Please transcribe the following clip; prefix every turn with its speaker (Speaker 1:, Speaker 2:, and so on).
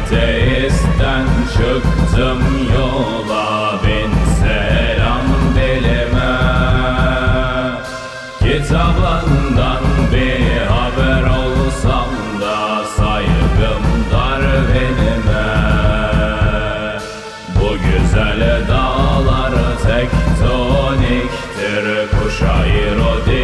Speaker 1: Ateisten çıktım yola bin selam dilime Kitabından bir haber olsam da saygım dar benime. Bu güzel dağlar tektoniktir kuşa irodik